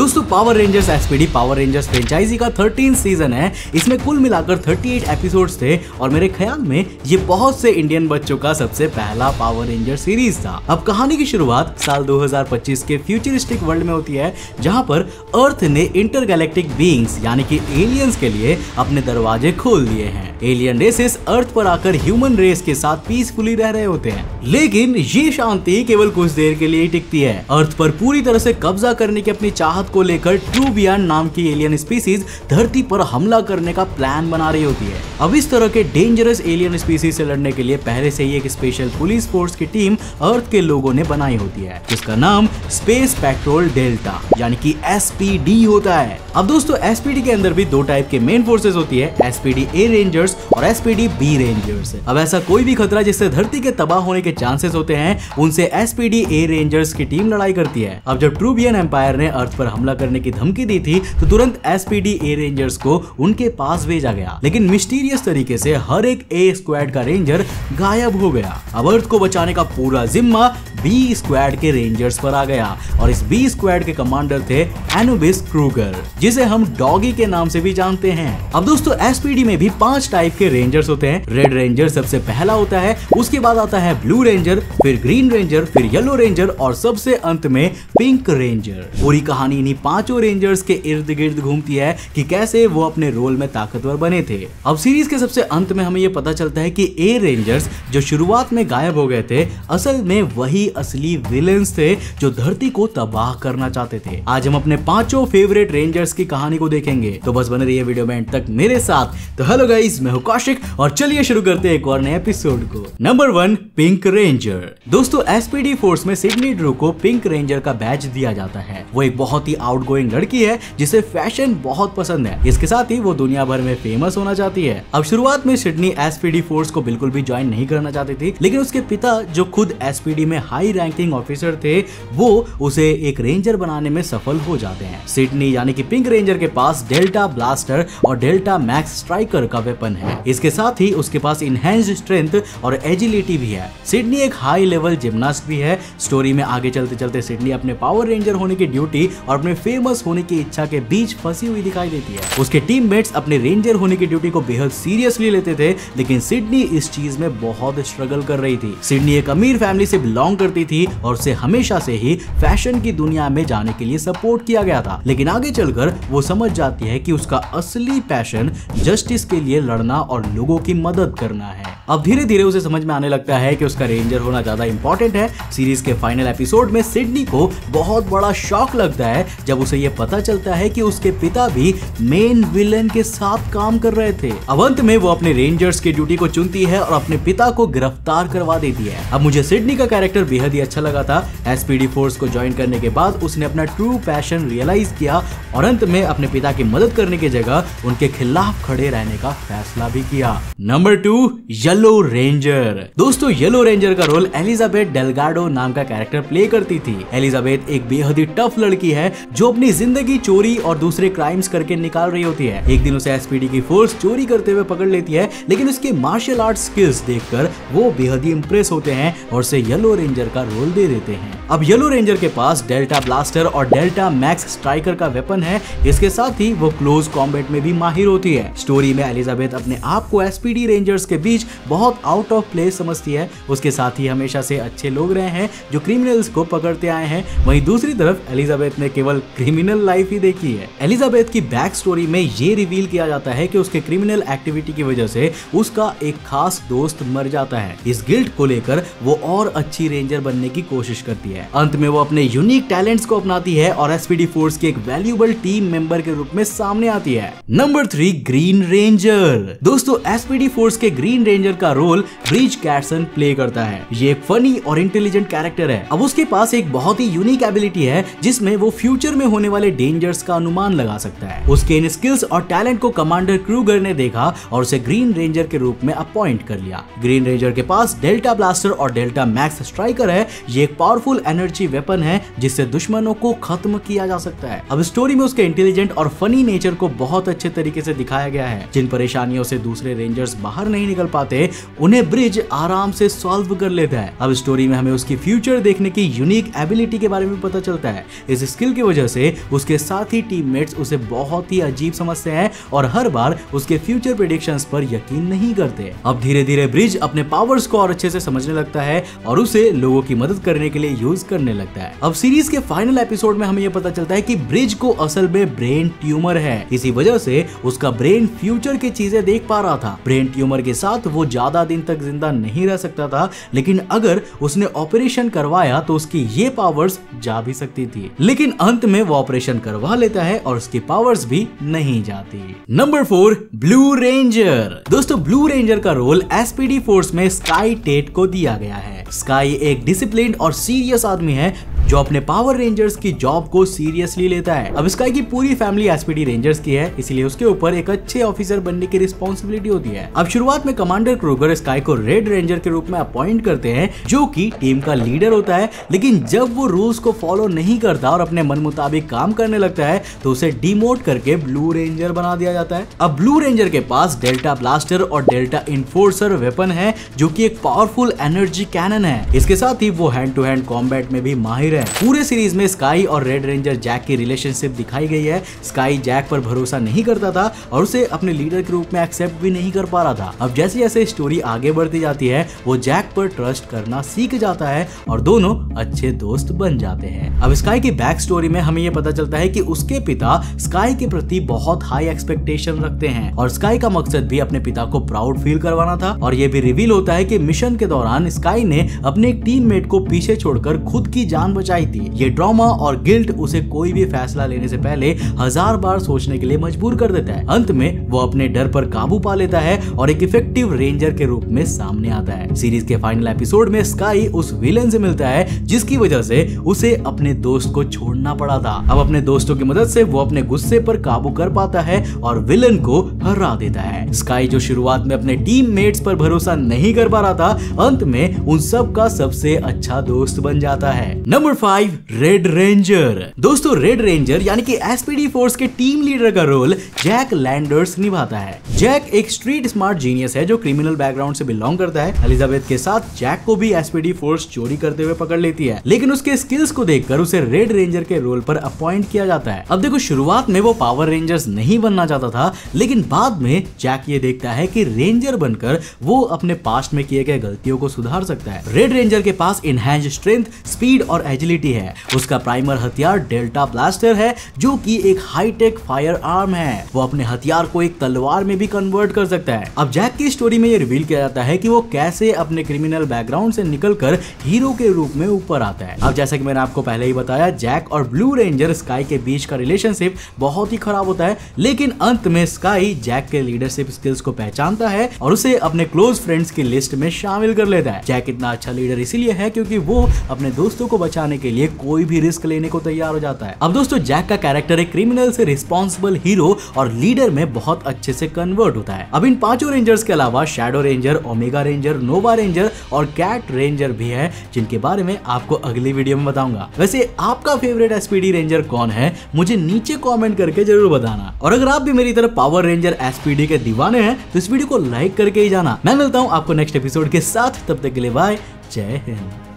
दोस्तों power rangers SPD power rangers franchise का thirteen season है। इसमें कुल मिलाकर 38 एपिसोड्स थे और मेरे ख्याल में ये बहुत से इंडियन बच्चों का सबसे पहला पावर रेंजर सीरीज़ था। अब कहानी की शुरुआत साल 2025 के फ्यूचरिस्टिक वर्ल्ड में होती है, जहाँ पर अर्थ ने इंटरगैलेक्टिक बींग्स यानी कि एलियंस के लिए अपने दरवाजे खोल दिए हैं। एलियन रेसेस अर्थ पर आकर ह्यूमन रेस के साथ पीसफुली रह रहे होते हैं। लेकिन ये शांति केवल कुछ देर के लिए ही टिकती है। अर्थ पर पूरी तरह से कब्जा करने की अपनी चाहत को लेकर ट्रूबियन नाम की एलियन स्पीसीज धरती पर हमला करने का प्लान बना रही होती है। अब इस तरह के डेंजरस एलियन स्पीसीज से लड़ने के लिए पहले से ही एक स्पेशल पुलिस फोर्स की टीम अर्थ के लोगों ने बनाई होती है, जिसका नाम स्पेस पेट्रोल डेल्टा यानी कि एसपीडी होता है। अब दोस्तों एसपीडी के अंदर भी दो टाइप के मेन फोर्सेस होती है एसपीडी ए रेंजर्स और एसपीडी बी रेंजर्स अब ऐसा कोई भी खतरा जिससे धरती के तबाह होने के चांसेस होते हैं, उनसे एसपीडी ए रेंजर्स की टीम लड़ाई करती है। अब जब ट्रूबियन एम्पायर ने अर्थ पर हमला करने की धमकी दी थी तो तुरंत एसपीडी ए रेंजर्स को उनके पास भेजा गया। लेकिन मिस्टीरियस तरीके से हर एक ए स्क्वाड का रेंजर गायब हो गया। अब अर्थ को बचाने का पूरा जिम्मा बी स्क्वाड के रेंजर्स पर आ गया और इस बी स्क्वाड के कमांडर थे एनुबिस क्रूगर जिसे हम डॉगी के नाम से भी जानते हैं। अब दोस्तों एसपीडी में भी पाँच टाइप के रेंजर्स होते हैं। रेड रेंजर सबसे पहला होता है, उसके बाद आता है ब्लू रेंजर फिर ग्रीन रेंजर फिर येलो रेंजर और सबसे अंत में पिंक रेंजर पूरी कहानी इन्हीं पाँचों रेंजर्स के इर्द गिर्द घूमती है कि कैसे वो अपने रोल में ताकतवर बने थे। अब सीरीज़ के सबसे अंत में हमें ये पता चलता है कि ए रेंजर्स जो शुरुआत में गायब हो गए थे, असल में वही असली विलेंस थे जो धरती को तबाह करना चाहते थे। आज हम अपने पाँचों फेवरेट रेंजर्स की कहानी को देखेंगे। तो बस बने रहिए वीडियो में तक मेरे साथ। तो हेलो गाइस मैं हूँ कौशिक और चलिए शुरू करते हैं एक और नए एपिसोड को। नंबर वन पिंक रेंजर दोस्तों एसपीडी फोर्स में सिडनी ड्रू को पिंक रेंजर का बैच दिया जाता है। वो एक बहुत ही आउटगोइंग लड़की है, जिसे फ़ैशन बहुत पसंद है। इसके साथ ही वो दुनिया भर में फ़ेमस होना चाहती है। अब शुरुआत में सिडनी एसपीडी फोर्स को बिल्कुल भी ज्वाइन नहीं करना चाहती थी, लेकिन उसके पिता, जो खुद एसपीडी में हाई रैंकिंग ऑफिसर थे, वो उसे एक रेंजर बनाने में सफल हो जाते हैं। सिडनी यानी कि पिंक रेंजर के पास डेल्टा ब्लास्टर और डेल्टा मैक्स स्ट्राइकर का वेपन है। इसके साथ ही उसके पास इनहेंस स्ट्रेंथ और एजिलिटी भी है। सिडनी एक हाई लेवल जिमनास्ट भी है। स्टोरी में आगे चलते चलते सिडनी अपने पावर रेंजर होने की ड्यूटी और अपने फ़ेमस होने की इच्छा के बीच फंसी हुई दिखाई देती है। उसके टीममेट्स अपने रेंजर होने की ड्यूटी को बेहद सीरियसली लेते थे, लेकिन सिडनी इस चीज़ में बहुत स्ट्रगल कर रही थी। सिडनी एक अमीर फैमिली से बिलोंग करती थी और उसे हमेशा से ही फ़ैशन की दुनिया में जाने के लिए सपोर्ट किया गया था। लेकिन आगे चलकर वो समझ जाती है कि उसका असली पैशन जस्टिस के लिए लड़ना और लोगों की मदद करना है। अब धीरे धीरे उसे समझ में आने लगता है कि उसका रेंजर होना ज़्यादा इंपॉर्टेंट है। सीरीज़ के फाइनल एपिसोड में सिडनी को बहुत बड़ा शॉक लगता है, जब उसे ये पता चलता है कि उसके पिता भी मेन विलन के साथ काम कर रहे थे। अब अंत में वो अपने रेंजर्स की ड्यूटी को चुनती है और अपने पिता को गिरफ़्तार करवा देती है। अब मुझे सिडनी का कैरेक्टर बेहद ही अच्छा लगा था। एसपीडी फोर्स को ज्वाइन करने के बाद उसने अपना ट्रू पैशन रियलाइज़ किया और अंत में अपने पिता की मदद करने की जगह उनके खिलाफ खड़े रहने का फैसला भी किया। नंबर टू येलो रेंजर दोस्तों येलो रेंजर का रोल एलिजाबेथ डेलगाडो नाम का कैरेक्टर प्ले करती थी। एलिजाबेथ एक बेहद ही टफ लड़की है, जो अपनी ज़िंदगी चोरी और दूसरे क्राइम्स करके निकाल रही होती है। एक दिन उसे एसपीडी की फोर्स चोरी करते हुए पकड़ लेती है, लेकिन उसके मार्शल आर्ट स्किल्स देखकर वो बेहद ही इंप्रेस होते हैं और उसे येलो रेंजर का रोल दे देते हैं। अब येलो रेंजर के पास डेल्टा ब्लास्टर और डेल्टा मैक्स स्ट्राइकर का वेपन है। इसके साथ ही वो क्लोज कॉम्बेट में भी माहिर होती है। स्टोरी में एलिजाबेथ अपने आप को एसपीडी रेंजर्स के बीच बहुत आउट ऑफ़ प्लेस समझती है। उसके साथ ही हमेशा से अच्छे लोग रहे हैं, जो क्रिमिनल्स को पकड़ते आए हैं। वहीं दूसरी तरफ़ एलिजाबेथ ने केवल क्रिमिनल लाइफ ही देखी है। एलिजाबेथ की बैक स्टोरी में ये रिवील किया जाता है कि उसके क्रिमिनल एक्टिविटी की वजह से उसका एक खास दोस्त मर जाता है। इस गिल्ट को लेकर वो और अच्छी रेंजर बनने की कोशिश करती है। अंत में वो अपने यूनिक टैलेंट्स को अपनाती है और एसपीडी फोर्स की एक वैल्यूबल टीम मेंबर के रूप में सामने आती है। नंबर थ्री ग्रीन रेंजर दोस्तों एसपीडी फोर्स के ग्रीन रेंजर का रोल ब्रिज कैटसन प्ले करता है। ये एक फनी और इंटेलिजेंट कैरेक्टर है। अब उसके पास एक बहुत ही यूनिक एबिलिटी है, जिसमें वो फ्यूचर में होने वाले डेंजर्स का अनुमान लगा सकता है। उसके इन स्किल्स और टैलेंट को कमांडर क्रूगर ने देखा और उसे ग्रीन रेंजर के रूप में अपॉइंट कर लिया। ग्रीन रेंजर के पास डेल्टा ब्लास्टर और डेल्टा मैक्स स्ट्राइकर है, ये एक पावरफुल एनर्जी वेपन है, जिससे दुश्मनों को खत्म किया जा सकता है। अब स्टोरी में उसके इंटेलिजेंट और फनी नेचर को बहुत अच्छे तरीके से दिखाया गया है, जिन परेशानियों से दूसरे रेंजर्स बाहर नहीं निकल पाते, उन्हें ब्रिज आराम से सॉल्व कर लेता है। अब स्टोरी में हमें उसकी फ्यूचर देखने की यूनिक एबिलिटी के बारे में पता चलता है। इस स्किल की वजह से उसके साथ ही टीममेट्स उसे बहुत ही अजीब समझते हैं और हर बार उसके फ्यूचर प्रिडिक्शन पर यकीन नहीं करते। अब धीरे धीरे ब्रिज अपने पावर्स को और अच्छे से समझने लगता है और उसे लोगों की मदद करने के लिए यूज़ करने लगता है। अब सीरीज़ के फाइनल एपिसोड में हमें यह पता चलता है कि ब्रिज को असल में ब्रेन ट्यूमर है। इसी वजह से उसका ब्रेन फ्यूचर की चीज़ें देख पा रहा था। ब्रेन ट्यूमर के साथ वो ज़्यादा दिन तक ज़िंदा नहीं रह सकता था, लेकिन अगर उसने ऑपरेशन करवाया तो उसकी ये पावर्स जा भी सकती थी। लेकिन अंत में वो ऑपरेशन करवा लेता है और उसकी पावर्स भी नहीं जाती। नंबर फोर ब्लू रेंजर दोस्तों ब्लू रेंजर का रोल एसपीडी फोर्स में स्काई टेट को दिया गया है। स्काई एक डिसिप्लिन और सीरियस आदमी है जो अपने पावर रेंजर्स की जॉब को सीरियसली लेता है। अब स्काई की पूरी फैमिली एसपीडी रेंजर्स की है, इसलिए उसके ऊपर एक अच्छे ऑफिसर बनने की रिस्पॉन्सिबिलिटी होती है। अब शुरुआत में कमांडर क्रूगर स्काई को रेड रेंजर के रूप में अपॉइंट करते हैं, जो की टीम का लीडर होता है, लेकिन जब वो रूल्स को फॉलो नहीं करता और अपने मन मुताबिक काम करने लगता है तो उसे डिमोट करके ब्लू रेंजर बना दिया जाता है। अब ब्लू रेंजर के पास डेल्टा ब्लास्टर और डेल्टा इन्फोर्सर वेपन है, जो की एक पावरफुल एनर्जी कैनन है। इसके साथ ही वो हैंड टू हैंड कॉम्बैट में भी माहिर है। है। पूरे सीरीज़ में स्काई और रेड रेंजर जैक की रिलेशनशिप दिखाई गई है। स्काई जैक पर भरोसा नहीं करता था और उसे अपने लीडर के रूप में एक्सेप्ट भी नहीं कर पा रहा था। अब जैसे जैसे स्टोरी आगे बढ़ती जाती है, वो जैक पर ट्रस्ट करना सीख जाता है और दोनों अच्छे दोस्त बन जाते हैं। अब स्काई की बैक स्टोरी में हमें यह पता चलता है कि उसके पिता स्काई के प्रति बहुत हाई एक्सपेक्टेशन रखते हैं और स्काई का मकसद भी अपने पिता को प्राउड फील करवाना था और ये भी रिवील होता है कि मिशन के दौरान स्काई ने अपने टीममेट को पीछे छोड़कर खुद की जान बचा बचाई थी। ये ड्रामा और गिल्ट उसे कोई भी फैसला लेने से पहले हज़ार बार सोचने के लिए मजबूर कर देता है। अंत में वो अपने डर पर काबू पा लेता है और एक इफ़ेक्टिव रेंजर के रूप में सामने आता है। सीरीज़ के फाइनल एपिसोड में स्काई उस विलन से मिलता है, जिसकी वजह से उसे अपने दोस्त को छोड़ना पड़ा था। अब अपने दोस्तों की मदद से वो अपने गुस्से पर काबू कर पाता है और विलन को हरा देता है। स्काई जो शुरुआत में अपने टीम मेट्स पर भरोसा नहीं कर पा रहा था, अंत में उन सब का सबसे अच्छा दोस्त बन जाता है। नंबर फाइव रेड रेंजर दोस्तों रेड रेंजर यानी कि एसपीडी फोर्स के टीम लीडर का रोल जैक लैंडर्स निभाता है। जैक एक स्ट्रीट स्मार्ट जीनियस है जो क्रिमिनल बैकग्राउंड से बिलोंग करता है। एलिजाबेथ के साथ जैक को भी एसपीडी फोर्स चोरी करते हुए पकड़ लेती है। लेकिन उसके स्किल्स को देखकर उसे रेड रेंजर के रोल पर अपॉइंट किया जाता है। अब देखो, शुरुआत में वो पावर रेंजर्स नहीं बनना चाहता था, लेकिन बाद में जैक ये देखता है कि रेंजर बनकर वो अपने पास्ट में किए गए गलतियों को सुधार सकता है। रेड रेंजर के पास इनहेंस स्ट्रेंथ स्पीड और एजिलिटी है। उसका प्राइमर हथियार डेल्टा ब्लास्टर है, जो कि एक हाईटेक फायर आर्म है। वो अपने हथियार को एक तलवार में भी कन्वर्ट कर सकता है। अब जैक की स्टोरी में ये रिवील किया जाता है कि वो कैसे अपने क्रिमिनल बैकग्राउंड से निकलकर हीरो के रूप में ऊपर आता है। अब जैसा कि मैंने आपको पहले ही बताया जैक और ब्लू रेंजर स्काई के बीच का रिलेशनशिप बहुत ही खराब होता है, लेकिन अंत में स्काई जैक के लीडरशिप स्किल्स को पहचानता है और उसे अपने क्लोज फ्रेंड्स की लिस्ट में शामिल कर लेता है। जैक इतना अच्छा लीडर इसीलिए है क्योंकि वो अपने दोस्तों को बचाने के लिए कोई भी रिस्क लेने को तैयार हो जाता है। अब दोस्तों जैक का कैरेक्टर एक क्रिमिनल से रिस्पॉन्सिबल हीरो और लीडर में बहुत अच्छे से कन्वर्ट होता है। अब इन पाँचों रेंजर्स के अलावा shadow ranger omega ranger nova ranger और कैट रेंजर भी है, जिनके बारे में आपको अगली वीडियो में बताऊँगा। वैसे, आपका फेवरेट एसपीडी रेंजर कौन है? मुझे नीचे कॉमेंट करके ज़रूर बताना। और अगर आप भी मेरी तरफ़ पावर रेंजर एसपीडी के दीवाने हैं तो इस वीडियो को लाइक करके ही जाना। मैं मिलता हूँ आपको नेक्स्ट एपिसोड के साथ। तब तक के लिए बाय जय हिंद।